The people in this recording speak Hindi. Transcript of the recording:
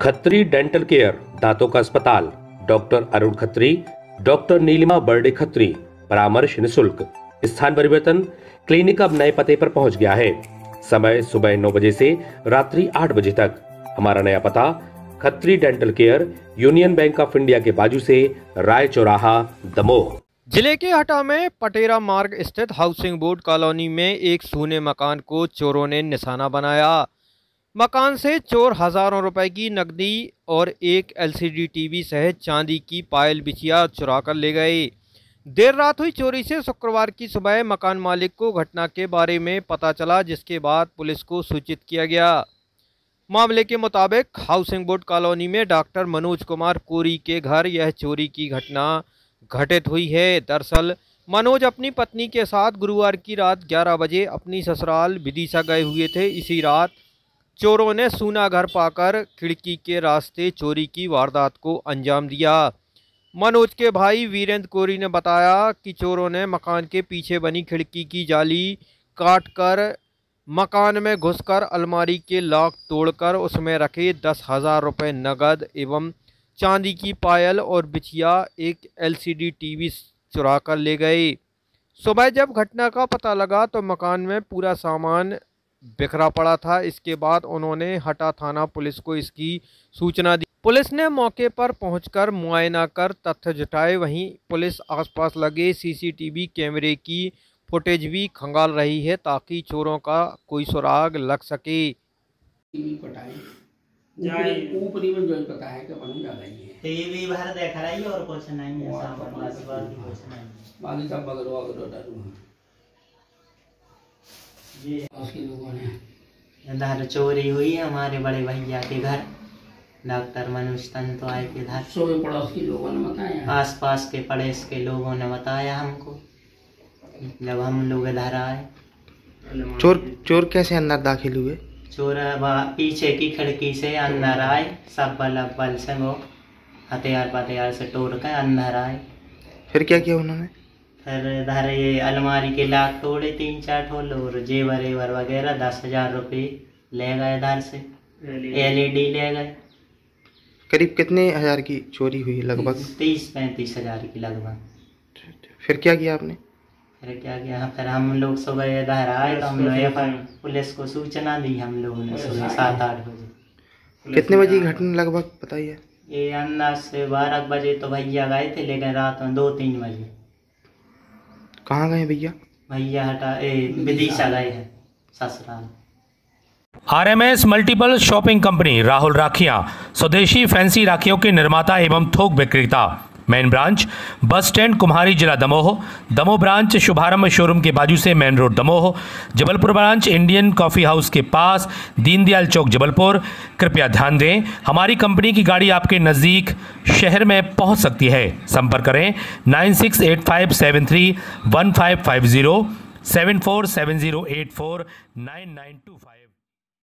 खत्री डेंटल केयर, दांतों का अस्पताल। डॉक्टर अरुण खत्री, डॉक्टर नीलिमा बर्डे खत्री, परामर्श निशुल्क। स्थान परिवर्तन, क्लिनिक अब नए पते पर पहुँच गया है। समय सुबह नौ बजे से रात्रि आठ बजे तक। हमारा नया पता, Khatri dental care, Union Bank of India के बाजू से, राय चौराहा, दमोह। ज़िले के हटा में पटेरा मार्ग स्थित हाउसिंग बोर्ड कॉलोनी में एक सूने मकान को चोरों ने निशाना बनाया। मकान से चोर हज़ारों रुपए की नकदी और एक एलसीडी टीवी सहित चांदी की पायल बिछिया चुरा कर ले गए। देर रात हुई चोरी से शुक्रवार की सुबह मकान मालिक को घटना के बारे में पता चला, जिसके बाद पुलिस को सूचित किया गया। मामले के मुताबिक हाउसिंग बोर्ड कॉलोनी में डॉक्टर मनोज कुमार कोरी के घर यह चोरी की घटना घटित हुई है। दरअसल, मनोज अपनी पत्नी के साथ गुरुवार की रात 11 बजे अपनी ससुराल विदिशा गए हुए थे। इसी रात चोरों ने सूना घर पाकर खिड़की के रास्ते चोरी की वारदात को अंजाम दिया। मनोज के भाई वीरेंद्र कोरी ने बताया कि चोरों ने मकान के पीछे बनी खिड़की की जाली काटकर मकान में घुसकर अलमारी के लॉक तोड़कर उसमें रखे दस हज़ार रुपये नगद एवं चांदी की पायल और बिछिया एक एलसीडी टीवी चुरा कर ले गए। सुबह जब घटना का पता लगा तो मकान में पूरा सामान बिखरा पड़ा था। इसके बाद उन्होंने हटा थाना पुलिस को इसकी सूचना दी। पुलिस ने मौके पर पहुंचकर मुआयना कर तथ्य जुटाए। वहीं पुलिस आसपास लगे सीसीटीवी कैमरे की फुटेज भी खंगाल रही है ताकि चोरों का कोई सुराग लग सके। ऊपरी में जो पता है कि बन जा रही है। टीवी भर देख रही है और कुछ नहीं है। बाकी सब डरू ये उसके लोगों ने इधर चोरी हुई है हमारे बड़े भैया के घर। डॉक्टर मनुष्य तंतु आए के घर सोए पड़ोस के लोगों ने बताया। आस पास के पड़ोस के लोगों ने बताया हमको। जब हम लोग इधर आए। चोर चोर कैसे अंदर दाखिल हुए? चोर पीछे की खिड़की से अंदर आए। सब बल बल से वो हथियार पथियार से तोड़ के अंदर आए। फिर क्या किया उन्होंने? फिर इधर ये अलमारी के लाख तोड़े तीन चार ठोल और जेवर एवर वगैरह दस हज़ार रुपये ले गए इधर से। एलईडी ले गए। करीब कितने हज़ार की चोरी हुई लगभग? तीस पैंतीस हज़ार की लगभग। फिर क्या किया आपने? फिर क्या किया? फिर हम लोग सुबह इधर आए तो हम लोग पुलिस को सूचना दी हम लोगों ने सुबह सात आठ बजे। कितने बजे की घटना लगभग बताइए? ये अंदाज से बारह बजे तो भैया गए थे लेकिन रात में दो तीन बजे। कहाँ गए भैया? भैया हटा ए विदिशा गए हैं ससुराल। R M S multiple shopping company Rahul राखियाँ स्वदेशी फैंसी राखियों के निर्माता एवं थोक विक्रेता main branch, bus stand, Kumhari जिला दमोह। दमोह ब्रांच, शुभारंभ शोरूम के बाजू से main road Damoh. Jabalpur branch, Indian Coffee House के पास, दीनदयाल चौक, जबलपुर। कृपया ध्यान दें, हमारी कंपनी की गाड़ी आपके नज़दीक शहर में पहुँच सकती है। संपर्क करें, nine six eight five seven three one five five zero, seven four seven zero eight four nine nine two five.